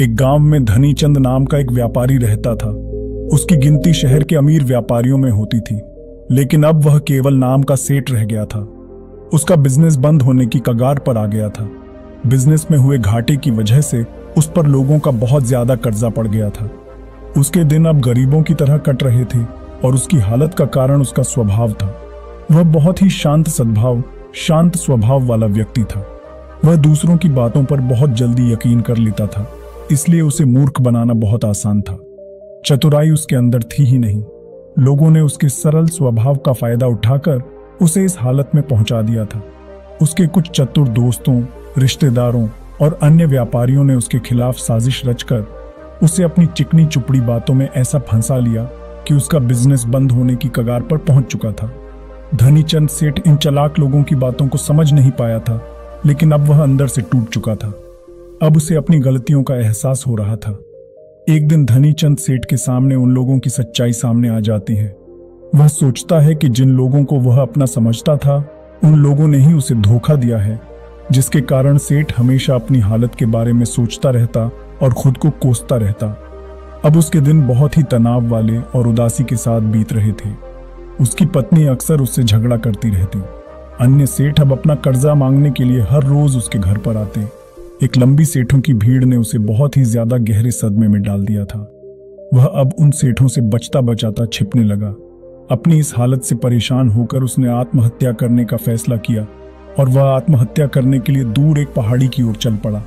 एक गाँव में धनीचंद नाम का एक व्यापारी रहता था। उसकी गिनती शहर के अमीर व्यापारियों में होती थी, लेकिन अब वह केवल नाम का सेठ रह गया था। उसका बिज़नेस बंद होने की कगार पर आ गया था। बिज़नेस में हुए घाटे की वजह से उस पर लोगों का बहुत ज़्यादा कर्जा पड़ गया था। उसके दिन अब गरीबों की तरह कट रहे थे और उसकी हालत का कारण उसका स्वभाव था। वह बहुत ही शांत सद्भाव, शांत स्वभाव वाला व्यक्ति था। वह दूसरों की बातों पर बहुत जल्दी यकीन कर लेता था। इसलिए उसे मूर्ख बनाना बहुत आसान था। चतुराई उसके अंदर थी ही नहीं। लोगों ने उसके सरल स्वभाव का फ़ायदा उठाकर उसे इस हालत में पहुँचा दिया था। उसके कुछ चतुर दोस्तों, रिश्तेदारों और अन्य व्यापारियों ने उसके खिलाफ साजिश रचकर उसे अपनी चिकनी चुपड़ी बातों में ऐसा फंसा लिया कि उसका बिज़नेस बंद होने की कगार पर पहुँच चुका था। धनीचंद सेठ इन चलाक लोगों की बातों को समझ नहीं पाया था, लेकिन अब वह अंदर से टूट चुका था। अब उसे अपनी गलतियों का एहसास हो रहा था। एक दिन धनी चंद सेठ के सामने उन लोगों की सच्चाई सामने आ जाती है। वह सोचता है कि जिन लोगों को वह अपना समझता था, उन लोगों ने ही उसे धोखा दिया है, जिसके कारण सेठ हमेशा अपनी हालत के बारे में सोचता रहता और खुद को कोसता रहता। अब उसके दिन बहुत ही तनाव वाले और उदासी के साथ बीत रहे थे। उसकी पत्नी अक्सर उससे झगड़ा करती रहती। अन्य सेठ अब अपना कर्जा मांगने के लिए हर रोज उसके घर पर आते। एक लंबी सेठों की भीड़ ने उसे बहुत ही ज़्यादा गहरे सदमे में डाल दिया था। वह अब उन सेठों से बचता बचाता छिपने लगा। अपनी इस हालत से परेशान होकर उसने आत्महत्या करने का फैसला किया और वह आत्महत्या करने के लिए दूर एक पहाड़ी की ओर चल पड़ा।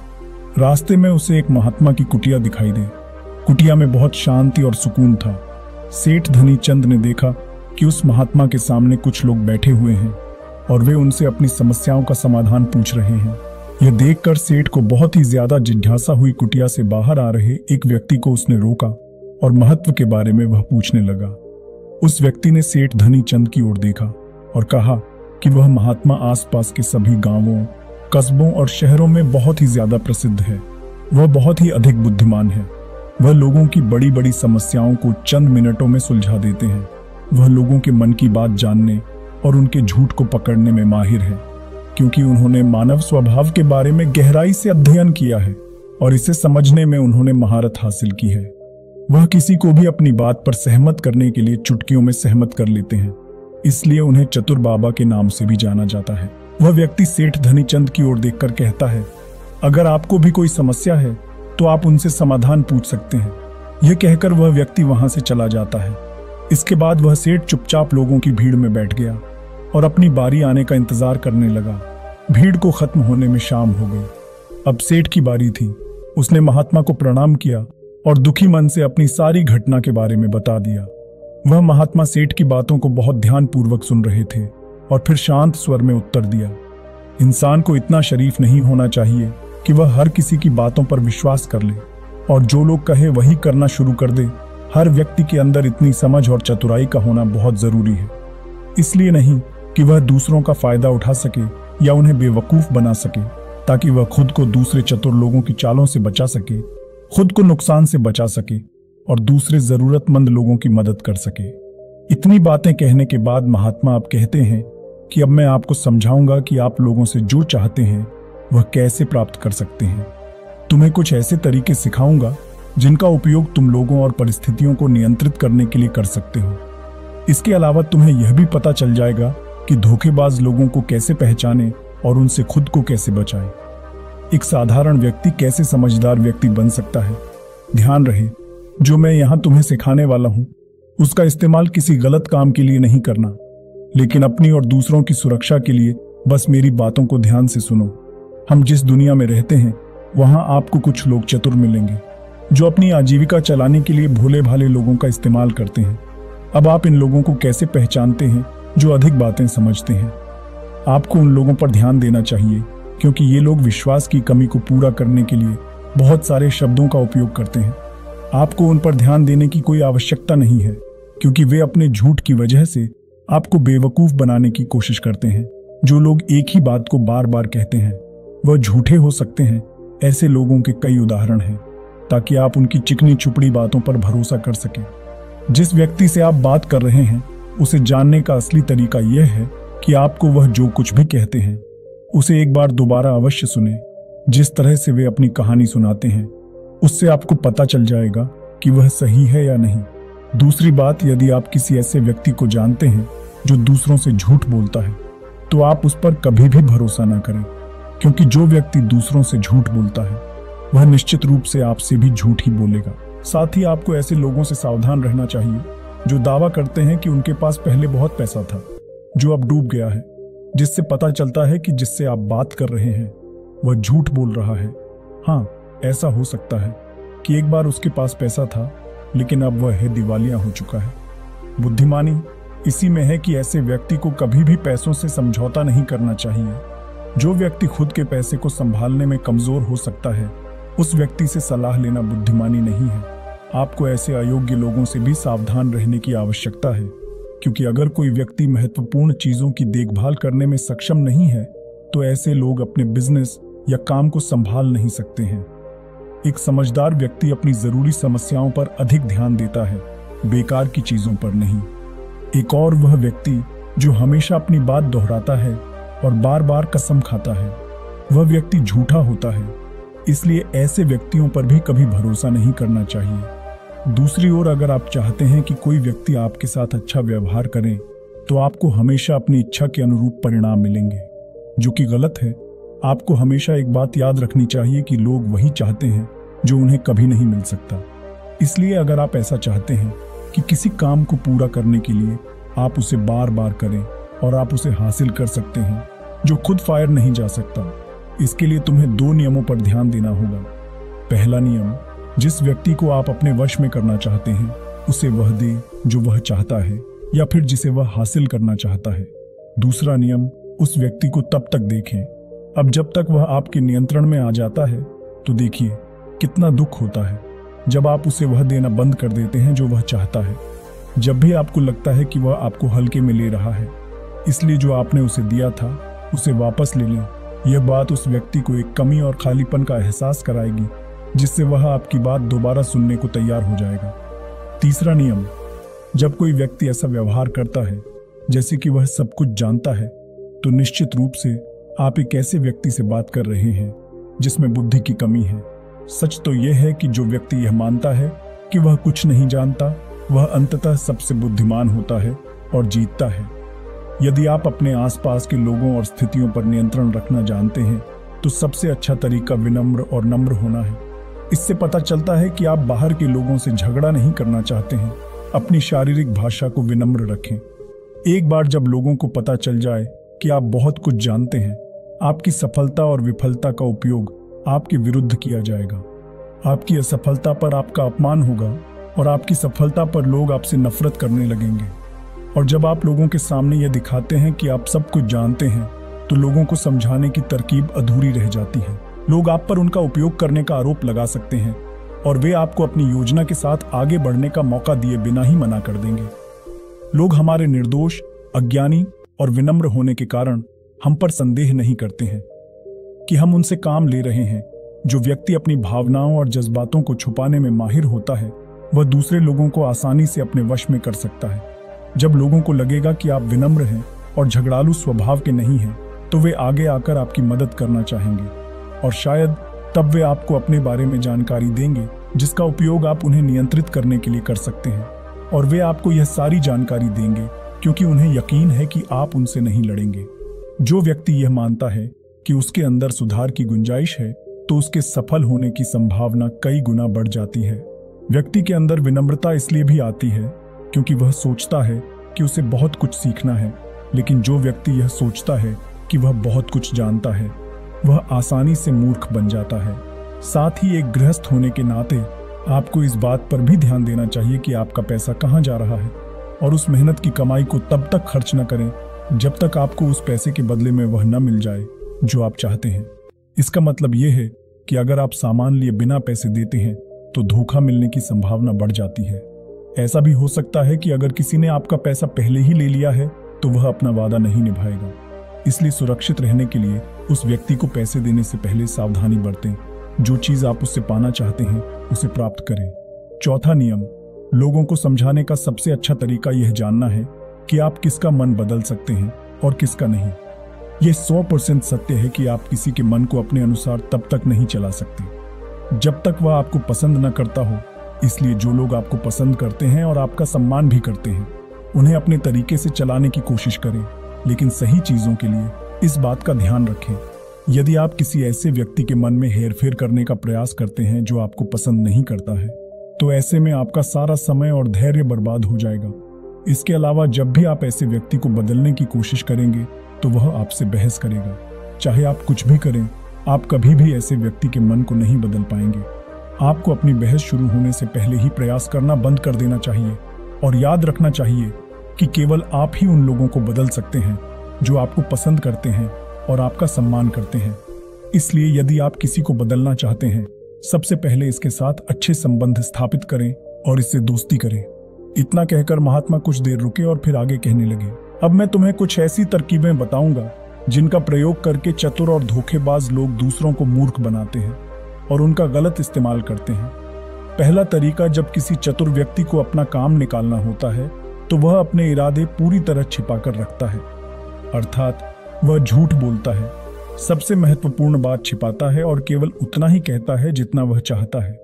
रास्ते में उसे एक महात्मा की कुटिया दिखाई दे। कुटिया में बहुत शांति और सुकून था। सेठ धनी चंद ने देखा कि उस महात्मा के सामने कुछ लोग बैठे हुए हैं और वे उनसे अपनी समस्याओं का समाधान पूछ रहे हैं। यह देखकर सेठ को बहुत ही ज़्यादा जिज्ञासा हुई कुटिया से बाहर आ रहे एक व्यक्ति को उसने रोका और महत्व के बारे में वह पूछने लगा। उस व्यक्ति ने सेठ धनी चंद की ओर देखा और कहा कि वह महात्मा आसपास के सभी गाँवों, कस्बों और शहरों में बहुत ही ज़्यादा प्रसिद्ध है। वह बहुत ही अधिक बुद्धिमान है। वह लोगों की बड़ी बड़ी समस्याओं को चंद मिनटों में सुलझा देते हैं। वह लोगों के मन की बात जानने और उनके झूठ को पकड़ने में माहिर है। क्योंकि उन्होंने मानव स्वभाव के बारे में गहराई से अध्ययन किया है और इसे समझने में उन्होंने महारत हासिल की है। वह किसी को भी अपनी बात पर सहमत करने के लिए चुटकियों में सहमत कर लेते हैं, इसलिए उन्हें चतुर बाबा के नाम से भी जाना जाता है। वह व्यक्ति सेठ धनीचंद की ओर देखकर कहता है, अगर आपको भी कोई समस्या है तो आप उनसे समाधान पूछ सकते हैं। यह कहकर वह व्यक्ति वहाँ से चला जाता है। इसके बाद वह सेठ चुपचाप लोगों की भीड़ में बैठ गया। और अपनी बारी आने का इंतज़ार करने लगा। भीड़ को खत्म होने में शाम हो गई। अब सेठ की बारी थी। उसने महात्मा को प्रणाम किया और दुखी मन से अपनी सारी घटना के बारे में बता दिया। वह महात्मा सेठ की बातों को बहुत ध्यान पूर्वक सुन रहे थे और फिर शांत स्वर में उत्तर दिया। इंसान को इतना शरीफ नहीं होना चाहिए कि वह हर किसी की बातों पर विश्वास कर ले और जो लोग कहे वही करना शुरू कर दे। हर व्यक्ति के अंदर इतनी समझ और चतुराई का होना बहुत ज़रूरी है। इसलिए नहीं कि वह दूसरों का फ़ायदा उठा सके या उन्हें बेवकूफ़ बना सके, ताकि वह खुद को दूसरे चतुर लोगों की चालों से बचा सके, खुद को नुकसान से बचा सके और दूसरे जरूरतमंद लोगों की मदद कर सके। इतनी बातें कहने के बाद महात्मा आप कहते हैं कि अब मैं आपको समझाऊँगा कि आप लोगों से जो चाहते हैं, वह कैसे प्राप्त कर सकते हैं। तुम्हें कुछ ऐसे तरीके सिखाऊँगा, जिनका उपयोग तुम लोगों और परिस्थितियों को नियंत्रित करने के लिए कर सकते हो। इसके अलावा तुम्हें यह भी पता चल जाएगा कि धोखेबाज लोगों को कैसे पहचाने और उनसे खुद को कैसे बचाए। एक साधारण व्यक्ति कैसे समझदार व्यक्ति बन सकता है? ध्यान रहे, जो मैं यहाँ तुम्हें सिखाने वाला हूँ, उसका इस्तेमाल किसी गलत काम के लिए नहीं करना, लेकिन अपनी और दूसरों की सुरक्षा के लिए बस मेरी बातों को ध्यान से सुनो। हम जिस दुनिया में रहते हैं, वहाँ आपको कुछ लोग चतुर मिलेंगे, जो अपनी आजीविका चलाने के लिए भोले भाले लोगों का इस्तेमाल करते हैं। अब आप इन लोगों को कैसे पहचानते हैं? जो अधिक बातें समझते हैं। आपको उन लोगों पर ध्यान देना चाहिए, क्योंकि ये लोग विश्वास की कमी को पूरा करने के लिए बहुत सारे शब्दों का उपयोग करते हैं। आपको उन पर ध्यान देने की कोई आवश्यकता नहीं है, क्योंकि वे अपने झूठ की वजह से आपको बेवकूफ़ बनाने की कोशिश करते हैं। जो लोग एक ही बात को बार बार कहते हैं, वह झूठे हो सकते हैं, ऐसे लोगों के कई उदाहरण हैं, ताकि आप उनकी चिकनी चुपड़ी बातों पर भरोसा कर सकें। जिस व्यक्ति से आप बात कर रहे हैं उसे जानने का असली तरीका यह है कि आपको वह जो कुछ भी कहते हैं, उसे एक बार दोबारा अवश्य सुने। जिस तरह से वे अपनी कहानी सुनाते हैं, उससे आपको पता चल जाएगा कि वह सही है या नहीं। दूसरी बात, यदि आप किसी ऐसे व्यक्ति को जानते हैं जो दूसरों से झूठ बोलता है तो आप उस पर कभी भी भरोसा ना करें, क्योंकि जो व्यक्ति दूसरों से झूठ बोलता है, वह निश्चित रूप से आपसे भी झूठ ही बोलेगा। साथ ही आपको ऐसे लोगों से सावधान रहना चाहिए जो दावा करते हैं कि उनके पास पहले बहुत पैसा था, जो अब डूब गया है, जिससे पता चलता है कि जिससे आप बात कर रहे हैं, वह झूठ बोल रहा है। हाँ ऐसा हो सकता है कि एक बार उसके पास पैसा था, लेकिन अब वह है दिवालिया हो चुका है। बुद्धिमानी इसी में है कि ऐसे व्यक्ति को कभी भी पैसों से समझौता नहीं करना चाहिए। जो व्यक्ति खुद के पैसे को संभालने में कमज़ोर हो सकता है, उस व्यक्ति से सलाह लेना बुद्धिमानी नहीं है। आपको ऐसे अयोग्य लोगों से भी सावधान रहने की आवश्यकता है, क्योंकि अगर कोई व्यक्ति महत्वपूर्ण चीज़ों की देखभाल करने में सक्षम नहीं है तो ऐसे लोग अपने बिज़नेस या काम को संभाल नहीं सकते हैं। एक समझदार व्यक्ति अपनी ज़रूरी समस्याओं पर अधिक ध्यान देता है, बेकार की चीज़ों पर नहीं। एक और वह व्यक्ति जो हमेशा अपनी बात दोहराता है और बार बार कसम खाता है, वह व्यक्ति झूठा होता है, इसलिए ऐसे व्यक्तियों पर भी कभी भरोसा नहीं करना चाहिए। दूसरी ओर अगर आप चाहते हैं कि कोई व्यक्ति आपके साथ अच्छा व्यवहार करे तो आपको हमेशा अपनी इच्छा के अनुरूप परिणाम मिलेंगे। जो कि गलत है, आपको हमेशा एक बात याद रखनी चाहिए कि लोग वही चाहते हैं, जो उन्हें कभी नहीं मिल सकता। इसलिए अगर आप ऐसा चाहते हैं कि किसी काम को पूरा करने के लिए आप उसे बार बार करें और आप उसे हासिल कर सकते हैं, जो खुद फायर नहीं जा सकता, इसके लिए तुम्हें दो नियमों पर ध्यान देना होगा। पहला नियम जिस व्यक्ति को आप अपने वश में करना चाहते हैं, उसे वह दे जो वह चाहता है, या फिर जिसे वह हासिल करना चाहता है। दूसरा नियम, उस व्यक्ति को तब तक देखें। अब जब तक वह आपके नियंत्रण में आ जाता है तो देखिए, कितना दुख होता है। जब आप उसे वह देना बंद कर देते हैं जो वह चाहता है। जब भी आपको लगता है कि वह आपको हल्के में ले रहा है, इसलिए जो आपने उसे दिया था, उसे वापस ले लें। यह बात उस व्यक्ति को एक कमी और खालीपन का एहसास कराएगी। जिससे वह आपकी बात दोबारा सुनने को तैयार हो जाएगा। तीसरा नियम, जब कोई व्यक्ति ऐसा व्यवहार करता है, जैसे कि वह सब कुछ जानता है तो निश्चित रूप से आप एक ऐसे व्यक्ति से बात कर रहे हैं, जिसमें बुद्धि की कमी है। सच तो यह है कि जो व्यक्ति यह मानता है कि वह कुछ नहीं जानता, वह अंततः सबसे बुद्धिमान होता है और जीतता है। यदि आप अपने आसपास के लोगों और स्थितियों पर नियंत्रण रखना जानते हैं तो सबसे अच्छा तरीका विनम्र और नम्र होना है। इससे पता चलता है कि आप बाहर के लोगों से झगड़ा नहीं करना चाहते हैं। अपनी शारीरिक भाषा को विनम्र रखें। एक बार जब लोगों को पता चल जाए कि आप बहुत कुछ जानते हैं, आपकी सफलता और विफलता का उपयोग आपके विरुद्ध किया जाएगा। आपकी असफलता पर आपका अपमान होगा और आपकी सफलता पर लोग आपसे नफरत करने लगेंगे। और जब आप लोगों के सामने यह दिखाते हैं कि आप सब कुछ जानते हैं तो लोगों को समझाने की तरकीब अधूरी रह जाती है। लोग आप पर उनका उपयोग करने का आरोप लगा सकते हैं और वे आपको अपनी योजना के साथ आगे बढ़ने का मौका दिए बिना ही मना कर देंगे। लोग हमारे निर्दोष, अज्ञानी और विनम्र होने के कारण हम पर संदेह नहीं करते हैं कि हम उनसे काम ले रहे हैं। जो व्यक्ति अपनी भावनाओं और जज्बातों को छुपाने में माहिर होता है, वह दूसरे लोगों को आसानी से अपने वश में कर सकता है। जब लोगों को लगेगा कि आप विनम्र हैं और झगड़ालू स्वभाव के नहीं हैं तो वे आगे आकर आपकी मदद करना चाहेंगे। और शायद तब वे आपको अपने बारे में जानकारी देंगे, जिसका उपयोग आप उन्हें नियंत्रित करने के लिए कर सकते हैं। और वे आपको यह सारी जानकारी देंगे, क्योंकि उन्हें यकीन है कि आप उनसे नहीं लड़ेंगे। जो व्यक्ति यह मानता है कि उसके अंदर सुधार की गुंजाइश है तो उसके सफल होने की संभावना कई गुना बढ़ जाती है। व्यक्ति के अंदर विनम्रता इसलिए भी आती है, क्योंकि वह सोचता है कि उसे बहुत कुछ सीखना है, लेकिन जो व्यक्ति यह सोचता है कि वह बहुत कुछ जानता है वह आसानी से मूर्ख बन जाता है। साथ ही एक गृहस्थ होने के नाते आपको इस बात पर भी ध्यान देना चाहिए कि आपका पैसा कहाँ जा रहा है और उस मेहनत की कमाई को तब तक खर्च न करें जब तक आपको उस पैसे के बदले में वह न मिल जाए, जो आप चाहते हैं। इसका मतलब यह है कि अगर आप सामान लिए बिना पैसे देते हैं तो धोखा मिलने की संभावना बढ़ जाती है। ऐसा भी हो सकता है कि अगर किसी ने आपका पैसा पहले ही ले लिया है तो वह अपना वादा नहीं निभाएगा। इसलिए सुरक्षित रहने के लिए उस व्यक्ति को पैसे देने से पहले सावधानी बरतें। जो चीज़ आप उससे पाना चाहते हैं, उसे प्राप्त करें। चौथा नियम, लोगों को समझाने का सबसे अच्छा तरीका यह जानना है कि आप किसका मन बदल सकते हैं और किसका नहीं। यह सौ परसेंट सत्य है कि आप किसी के मन को अपने अनुसार तब तक नहीं चला सकते। जब तक वह आपको पसंद न करता हो, इसलिए जो लोग आपको पसंद करते हैं और आपका सम्मान भी करते हैं, उन्हें अपने तरीके से चलाने की कोशिश करें। लेकिन सही चीज़ों के लिए इस बात का ध्यान रखें। यदि आप किसी ऐसे व्यक्ति के मन में हेरफेर करने का प्रयास करते हैं जो आपको पसंद नहीं करता है तो ऐसे में आपका सारा समय और धैर्य बर्बाद हो जाएगा। इसके अलावा जब भी आप ऐसे व्यक्ति को बदलने की कोशिश करेंगे तो वह आपसे बहस करेगा। चाहे आप कुछ भी करें, आप कभी भी ऐसे व्यक्ति के मन को नहीं बदल पाएँगे। आपको अपनी बहस शुरू होने से पहले ही प्रयास करना बंद कर देना चाहिए और याद रखना चाहिए कि केवल आप ही उन लोगों को बदल सकते हैं, जो आपको पसंद करते हैं और आपका सम्मान करते हैं। इसलिए यदि आप किसी को बदलना चाहते हैं, सबसे पहले इसके साथ अच्छे संबंध स्थापित करें और इससे दोस्ती करें। इतना कहकर महात्मा कुछ देर रुके और फिर आगे कहने लगे, अब मैं तुम्हें कुछ ऐसी तरकीबें बताऊँगा, जिनका प्रयोग करके चतुर और धोखेबाज लोग दूसरों को मूर्ख बनाते हैं और उनका गलत इस्तेमाल करते हैं। पहला तरीका जब किसी चतुर व्यक्ति को अपना काम निकालना होता है तो वह अपने इरादे पूरी तरह छिपा कर रखता है। अर्थात, वह झूठ बोलता है। सबसे महत्वपूर्ण बात छिपाता है और केवल उतना ही कहता है जितना वह चाहता है।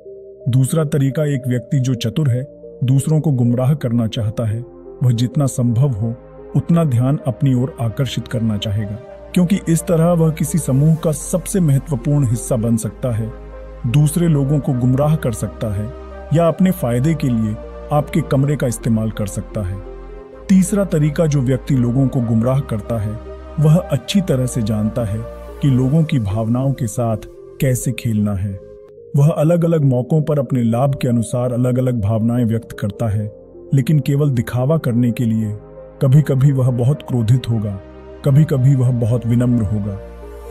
दूसरा तरीका एक व्यक्ति जो चतुर है, दूसरों को गुमराह करना चाहता है। वह जितना संभव हो, उतना ध्यान अपनी ओर आकर्षित करना चाहेगा। क्योंकि इस तरह वह किसी समूह का सबसे महत्वपूर्ण हिस्सा बन सकता है। दूसरे लोगों को गुमराह कर सकता है या अपने फ़ायदे के लिए आपके कमरे का इस्तेमाल कर सकता है। तीसरा तरीका जो व्यक्ति लोगों को गुमराह करता है, वह अच्छी तरह से जानता है कि लोगों की भावनाओं के साथ कैसे खेलना है। वह अलग अलग मौकों पर अपने लाभ के अनुसार अलग अलग भावनाएँ व्यक्त करता है, लेकिन केवल दिखावा करने के लिए कभी कभी वह बहुत क्रोधित होगा कभी कभी वह बहुत विनम्र होगा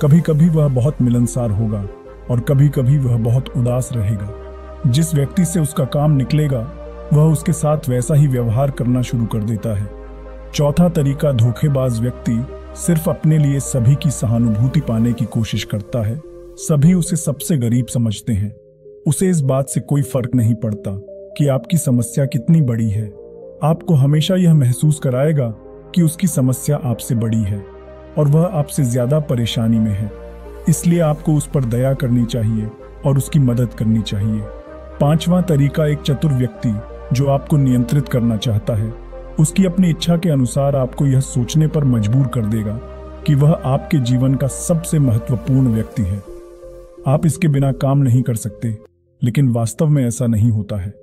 कभी कभी वह बहुत मिलनसार होगा, और कभी कभी वह बहुत उदास रहेगा। जिस व्यक्ति से उसका काम निकलेगा वह उसके साथ वैसा ही व्यवहार करना शुरू कर देता है। चौथा तरीका धोखेबाज व्यक्ति सिर्फ़ अपने लिए सभी की सहानुभूति पाने की कोशिश करता है। सभी उसे सबसे गरीब समझते हैं। उसे इस बात से कोई फ़र्क नहीं पड़ता कि आपकी समस्या कितनी बड़ी है। आपको हमेशा यह महसूस कराएगा कि उसकी समस्या आपसे बड़ी है और वह आपसे ज़्यादा परेशानी में है। इसलिए आपको उस पर दया करनी चाहिए और उसकी मदद करनी चाहिए। पांचवा तरीका एक चतुर व्यक्ति जो आपको नियंत्रित करना चाहता है। उसकी अपनी इच्छा के अनुसार आपको यह सोचने पर मजबूर कर देगा कि वह आपके जीवन का सबसे महत्वपूर्ण व्यक्ति है। आप इसके बिना काम नहीं कर सकते, लेकिन वास्तव में ऐसा नहीं होता है।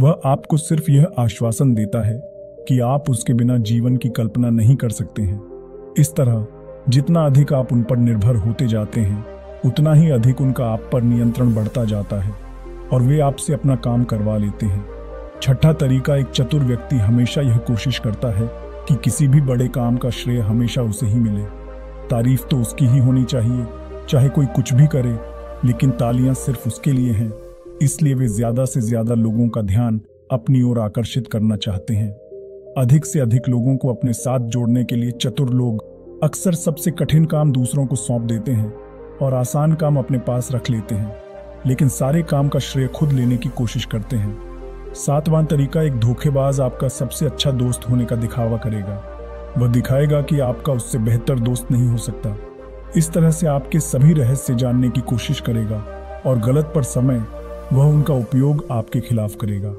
वह आपको सिर्फ़ यह आश्वासन देता है कि आप उसके बिना जीवन की कल्पना नहीं कर सकते हैं। इस तरह, जितना अधिक आप उन पर निर्भर होते जाते हैं, उतना ही अधिक उनका आप पर नियंत्रण बढ़ता जाता है और वे आपसे अपना काम करवा लेते हैं। छठा तरीका एक चतुर व्यक्ति हमेशा यह कोशिश करता है कि किसी भी बड़े काम का श्रेय हमेशा उसे ही मिले। तारीफ़ तो उसकी ही होनी चाहिए, चाहे कोई कुछ भी करे, लेकिन तालियाँ सिर्फ़ उसके लिए हैं। इसलिए वे ज़्यादा से ज़्यादा लोगों का ध्यान अपनी ओर आकर्षित करना चाहते हैं। अधिक से अधिक लोगों को अपने साथ जोड़ने के लिए चतुर लोग अक्सर सबसे कठिन काम दूसरों को सौंप देते हैं और आसान काम अपने पास रख लेते हैं, लेकिन सारे काम का श्रेय खुद लेने की कोशिश करते हैं। सातवां तरीका एक धोखेबाज आपका सबसे अच्छा दोस्त होने का दिखावा करेगा। वह दिखाएगा कि आपका उससे बेहतर दोस्त नहीं हो सकता। इस तरह से आपके सभी रहस्य जानने की कोशिश करेगा और गलत पर समय वह उनका उपयोग आपके खिलाफ करेगा।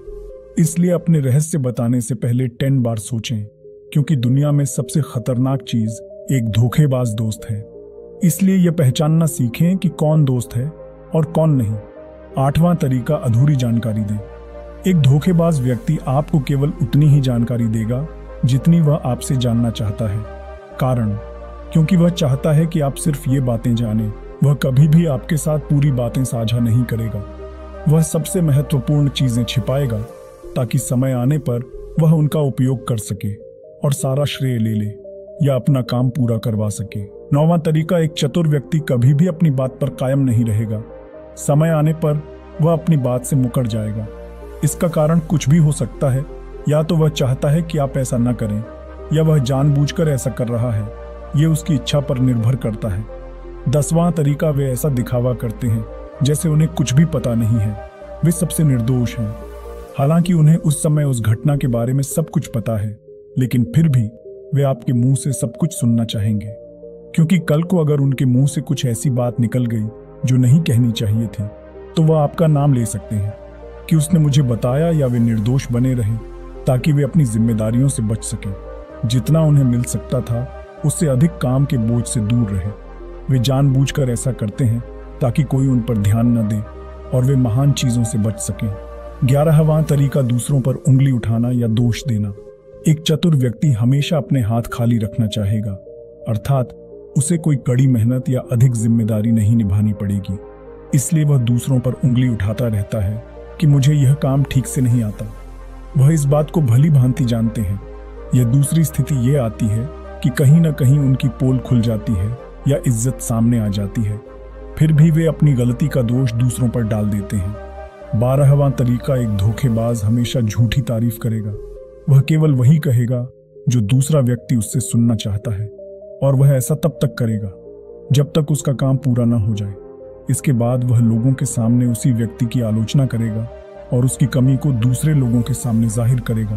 इसलिए अपने रहस्य बताने से पहले टेन बार सोचें, क्योंकि दुनिया में सबसे खतरनाक चीज़ एक धोखेबाज दोस्त है। इसलिए यह पहचानना सीखें कि कौन दोस्त है और कौन नहीं। आठवां तरीका अधूरी जानकारी दें। एक धोखेबाज व्यक्ति आपको केवल उतनी ही जानकारी देगा, जितनी वह आपसे जानना चाहता है। कारण, क्योंकि वह चाहता है कि आप सिर्फ़ ये बातें जानें, वह कभी भी आपके साथ पूरी बातें साझा नहीं करेगा। वह सबसे महत्वपूर्ण चीज़ें छिपाएगा, ताकि समय आने पर वह उनका उपयोग कर सके और सारा श्रेय ले ले या अपना काम पूरा करवा सके। नौवा तरीका, एक चतुर व्यक्ति कभी भी अपनी बात पर कायम नहीं रहेगा। समय आने पर वह अपनी बात से मुकर जाएगा। इसका कारण कुछ भी हो सकता है। या तो वह चाहता है कि आप ऐसा न करें, या वह जानबूझकर ऐसा कर रहा है। ये उसकी इच्छा पर निर्भर करता है। दसवां तरीका वे ऐसा दिखावा करते हैं, जैसे उन्हें कुछ भी पता नहीं है। वे सबसे निर्दोष हैं। हालाँकि उन्हें उस समय उस घटना के बारे में सब कुछ पता है, लेकिन फिर भी वे आपके मुँह से सब कुछ सुनना चाहेंगे। क्योंकि कल को अगर उनके मुँह से कुछ ऐसी बात निकल गई, जो नहीं कहनी चाहिए थी तो वह आपका नाम ले सकते हैं। कि उसने मुझे बताया या वे निर्दोष बने रहे, ताकि वे अपनी जिम्मेदारियों से बच सकें। जितना उन्हें मिल सकता था, उससे अधिक काम के बोझ से दूर रहे। वे जानबूझकर ऐसा करते हैं, ताकि कोई उन पर ध्यान न दे, और वे महान चीज़ों से बच सकें। ग्यारहवां तरीका दूसरों पर उंगली उठाना या दोष देना। एक चतुर व्यक्ति हमेशा अपने हाथ खाली रखना चाहेगा, अर्थात उसे कोई कड़ी मेहनत या अधिक ज़िम्मेदारी नहीं निभानी पड़ेगी। इसलिए वह दूसरों पर उंगली उठाता रहता है। कि मुझे यह काम ठीक से नहीं आता। वह इस बात को भली भांति जानते हैं। यह दूसरी स्थिति यह आती है कि कहीं ना कहीं उनकी पोल खुल जाती है या इज़्ज़त सामने आ जाती है। फिर भी वे अपनी गलती का दोष दूसरों पर डाल देते हैं। बारहवां तरीका एक धोखेबाज हमेशा झूठी तारीफ़ करेगा। वह केवल वही कहेगा जो दूसरा व्यक्ति उससे सुनना चाहता है और वह ऐसा तब तक करेगा जब तक उसका काम पूरा ना हो जाए। इसके बाद वह लोगों के सामने उसी व्यक्ति की आलोचना करेगा और उसकी कमी को दूसरे लोगों के सामने ज़ाहिर करेगा।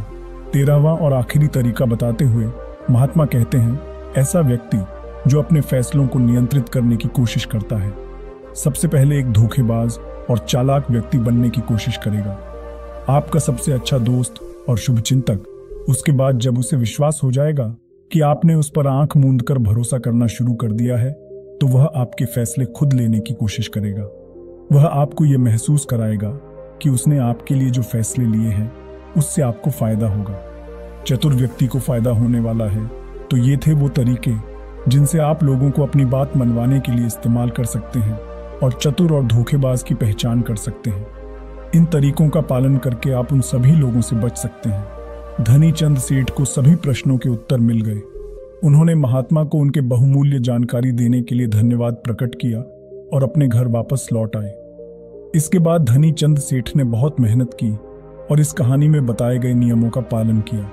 तेरहवा और आखिरी तरीका बताते हुए महात्मा कहते हैं, ऐसा व्यक्ति जो अपने फैसलों को नियंत्रित करने की कोशिश करता है, सबसे पहले एक धोखेबाज और चालाक व्यक्ति बनने की कोशिश करेगा। आपका सबसे अच्छा दोस्त और शुभचिंतक, उसके बाद जब उसे विश्वास हो जाएगा कि आपने उस पर आँख मूंद कर भरोसा करना शुरू कर दिया है तो वह आपके फैसले खुद लेने की कोशिश करेगा। वह आपको यह महसूस कराएगा कि उसने आपके लिए जो फैसले लिए हैं, उससे आपको फ़ायदा होगा। चतुर व्यक्ति को फ़ायदा होने वाला है। तो ये थे वो तरीके जिनसे आप लोगों को अपनी बात मनवाने के लिए इस्तेमाल कर सकते हैं और चतुर और धोखेबाज की पहचान कर सकते हैं। इन तरीकों का पालन करके आप उन सभी लोगों से बच सकते हैं। धनी चंद सेठ को सभी प्रश्नों के उत्तर मिल गए। उन्होंने महात्मा को उनके बहुमूल्य जानकारी देने के लिए धन्यवाद प्रकट किया और अपने घर वापस लौट आए। इसके बाद धनी चंद सेठ ने बहुत मेहनत की और इस कहानी में बताए गए नियमों का पालन किया।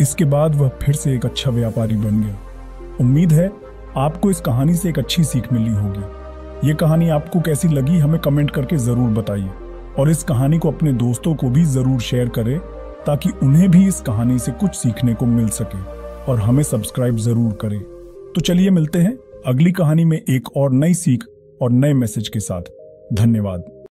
इसके बाद वह फिर से एक अच्छा व्यापारी बन गया। उम्मीद है आपको इस कहानी से एक अच्छी सीख मिली होगी। ये कहानी आपको कैसी लगी हमें कमेंट करके ज़रूर बताइए और इस कहानी को अपने दोस्तों को भी ज़रूर शेयर करें ताकि उन्हें भी इस कहानी से कुछ सीखने को मिल सके। और हमें सब्सक्राइब ज़रूर करें। तो चलिए मिलते हैं अगली कहानी में एक और नई सीख और नए मैसेज के साथ। धन्यवाद।